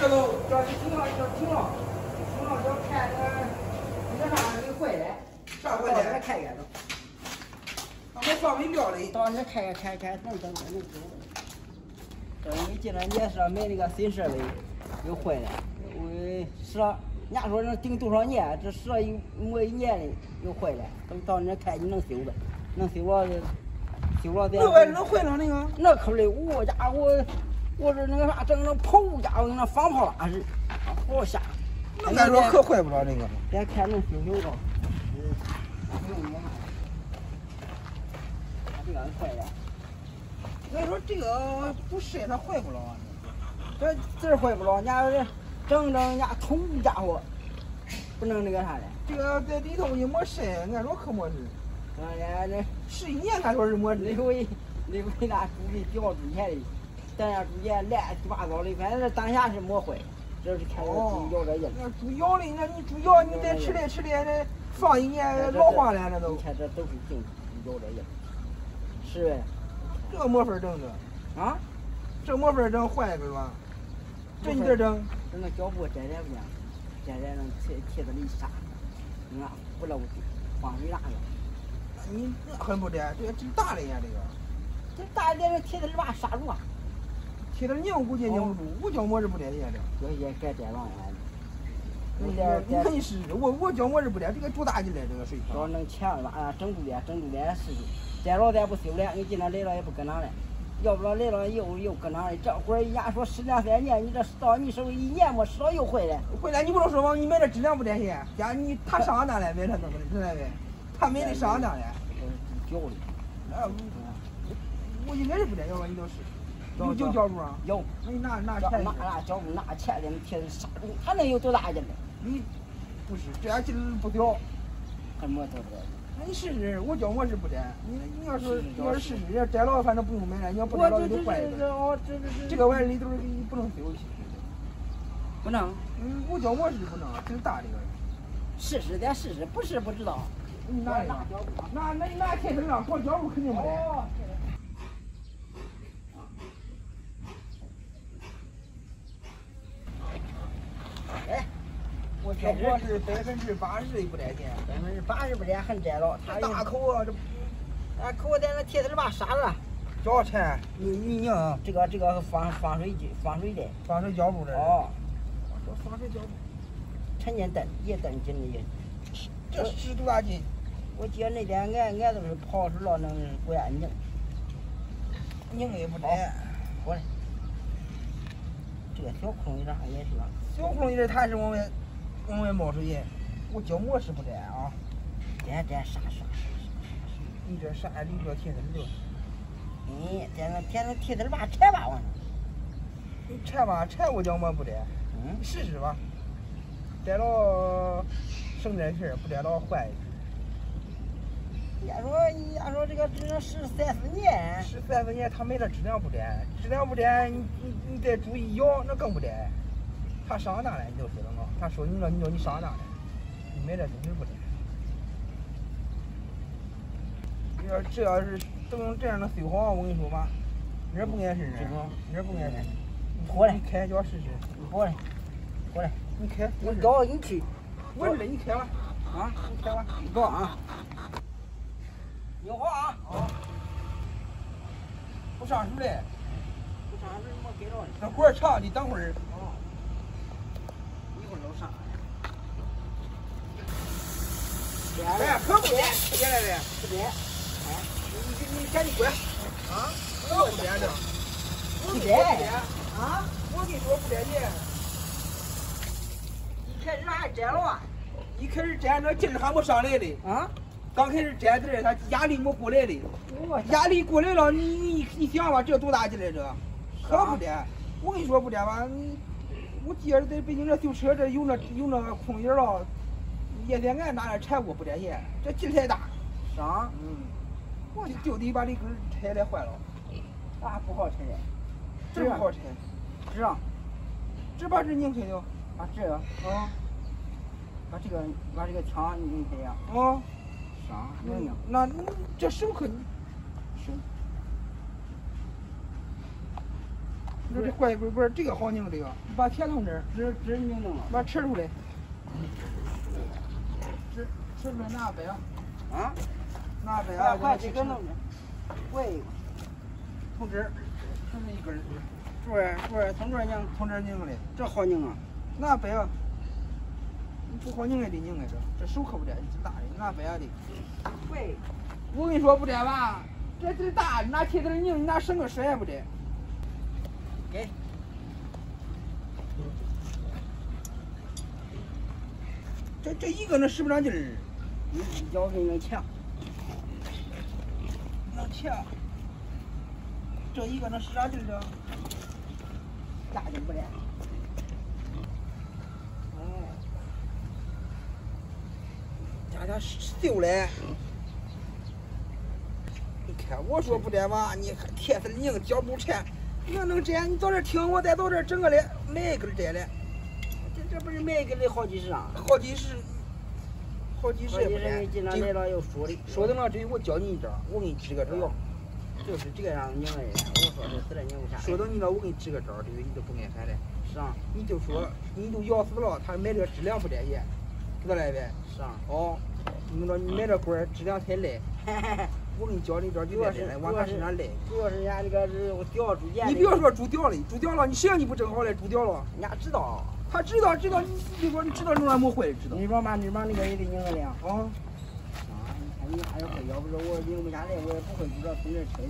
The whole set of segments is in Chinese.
这都这停了，这停了，停了，这看那那啥给坏了，啥坏到这的？开开都，还放没料嘞。到那开开开开，能等能走。这你进来你也是买那个新设备，又坏了，我是人家说能顶多少年，这设有没一年的又坏了，等到那看你能修呗，能修了修了再。那玩意儿能坏了那个？那可嘞，我家伙，我这那个啥，整那炮家伙那放炮拉似的，好吓。那俺说可坏不了那个。咱看能修修着。嗯，用的啥？这个坏了。俺说这个不晒它坏不了啊。这这坏不了，人家这整整人家头家伙，不能那个啥的。这个在里头一没晒，俺说可没事。人家这十一年俺说是没事。那回那回那猪的掉之前的，咱家猪前乱七八糟的，反正当下是没坏，这是看着猪咬着瘾。那猪咬的，那你猪咬你再吃点吃点，那放一年老化了那都你。看这都是净猪咬着瘾。是呗？这没法整这，啊？这没法整坏了吧？这你这整，这那脚布摘摘不行，摘摘能贴贴子里杀，你看不漏水，防水啥的。你那很不摘，这个真大了呀，这个。这大点的贴子里把杀住啊！贴点拧估计拧不住，我脚没是不摘呀这。这也该摘上来。你有点你看你试试，我我脚没是不摘，这个多大劲来这个水要平。能强了啊，整住点，整住点试试。摘了咱不修了，你今天来了也不搁那了，要不然来了又又搁那了。这会儿人家说十两三年，你这到你手里一年没使到又坏了。回来你不能说嘛，你买的质量不占线，家你他上当了，买他怎么的，知道没？他买的上当了，这是脚的，那我应该是不占，要不然你都试。有有胶布啊？有。那你拿拿拿钱，拿胶布拿钱的贴子杀住，他能有多大劲呢？你不是这样劲儿不屌。还没多少。那你试试，我脚我是不摘。你你要是你要是试试，要摘了反正不用买了，你要不摘了就得坏了。哦，这这这这个玩意儿里头你不能修。不能嗯，我脚我是不能，挺大的个。试试，咱试试，不试不知道。你拿一个，拿那你拿铁丝上，光胶布肯定不摘。哎，我脚我是百分之八十的不摘线。百分之八十不摘很摘了，他大口啊，这啊，口在那贴子里把杀了。脚缠你你拧，这个这个防防水机防水的。防水胶布的。哦，我说防水胶布，陈年灯也灯紧的也。这十多大斤？我记得那天俺俺都是跑出了能不让拧，拧也不摘。过来。这个小窟窿啥也是。小窟窿也是，它是往往外冒水。我脚我是不摘啊。摘摘杀杀。你这啥里边贴的里头？你在那贴那贴子里把柴吧往你拆吧，拆我脚我不摘。嗯。你试试吧。摘了省点事儿，不摘了坏。人家说，人家说这个只能十三四年。十三四年，他买的质量不摘，质量不摘，你你你再注意咬，那更不摘。他上当了，你就说了嘛。他说你了，你说你上当了，你买这东西不摘。你要这要是等这样能修好，我跟你说吧，你这不碍事儿，你这不碍事儿。过来你开脚试试。你过来，过来，你开，我搞你去。我知道你开吧。啊，你开吧。你搞啊。有话啊。啊。不上手嘞。不上手没给着你。那活儿长，你等会儿。哦。一会儿都上。哎，可不点，不点来呗。不点。啊，你你赶紧滚。啊？我不点呢。不点。啊？我跟你说不点你。一开始还摘了啊？一开始摘那劲儿还没上来嘞。啊？刚开始摘的他压力没过来嘞。压力过来了，你你你想吧，这多大劲来这？可不点。我跟你说不点吧，我记着在北京这修车这有那有那个空眼了，也得俺拿点柴火不点线，这劲太大。伤。嗯。我就就得把这根拆来换了。那不好拆。这不好拆。是啊。这把这拧开了。把这个。啊。把这个把这个枪拧开呀。啊。伤。拧拧。那这手可手。你说这坏鬼棍这个好拧，这个把铁弄这儿这这拧弄了把吃出来，吃吃出来拿呗，啊？拿呗快啊！快这个弄的，喂一个，从这儿，这是一根儿，是不是？是不是？从这儿拧，从这儿拧的，这好拧啊！拿呗啊！你不好拧也得拧啊这，这手可不得，你大的拿呗啊得。喂，我跟你说不得吧，这这大，你拿铁子拧，你拿绳子甩也不得。给。这这一个能使不上劲儿，你腰跟能强，能强。这一个能使啥劲儿这？压就不来。哦，家家丢嘞。你看我说不得吧，你看铁丝拧脚不沉，那能这样？你到这儿听我再到这整个来，买一根摘嘞，这这不是买一个得好几十啊？好几十，好几十好几十，也不得你。经常来了又说的，说的了，这我教你一招，我给你支个招。就是这个样子拧的。我说这死了拧不下。说到你了，我给你支个招，这个你都不爱喊嘞。是啊，你就说你都咬死了，他买这个质量不得也，知道嘞呗？是啊。哦，你说你买这管儿质量太赖，我给你教你招就别来，往他身上赖。主要是人家这个是我掉猪腱。你不要说猪掉了，猪掉了，你谁让你不整好了？猪掉了，人家知道。他知道知道，你你说你知道弄俺没坏，知道。你说嘛，你把那个也得拧个亮。啊，啊，你看你还是会，要不是我拧不下来，我也不会知道从这吹。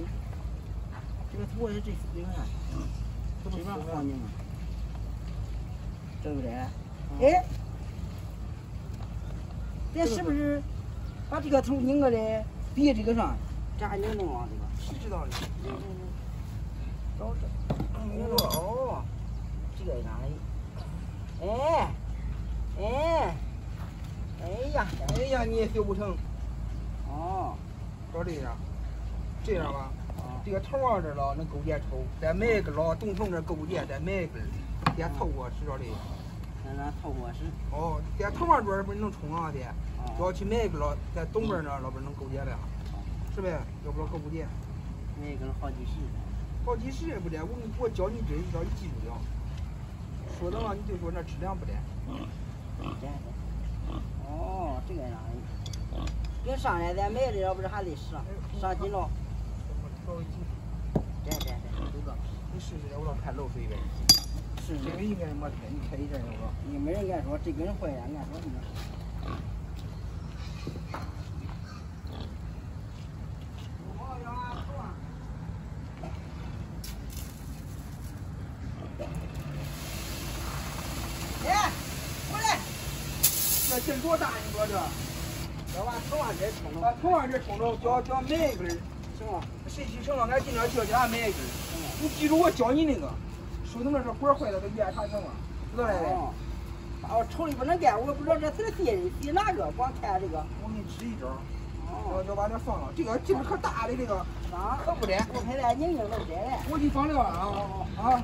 这个土也这你看，这边好拧吗，对不对？哎，这是不是把这个头拧过来比这个啥？这还拧弄啊？这个？谁知道呢？找这，拧弄哦，这个哪里？哎，哎，哎呀，哎呀，你也修不成，哦，找这样，这样吧，啊，这个头往这儿了，能勾结抽，再买一根老东从这儿勾结，再买一根，再凑合知道嘞。那咱透过是，哦，在头往这儿不是能冲啊的，啊，要去买一根老在东边那老边能勾结了，是呗？要不然勾不结，那个好几十。好几十也不得，我我教你这一招，你记住了。说的话你就说那质量不得，这样的。哦，这个样的。跟上来再买的要不是还得上上紧了。稍微紧，对对对，这个你试试，我老看漏水呗。是这个应该没开，你开一阵要不？也没人敢说这根坏呀，俺说什么？哎，过来，这劲多大？你说这？要把头往这冲把着，头往这冲着，叫叫买一根儿，行吗？谁去成了，俺今天叫叫俺买一根。行吗？你记住我教你那个，手头那这管坏了都验啥情况，知道嘞？哦，把我瞅了不能干，我不知道这是谁的，谁哪个？光看这个。我给你支一招，哦要，要把这放了，这个劲儿可大的这个，啊，可不得。我看咱拧拧都得嘞。我给你放料了啊啊啊！哦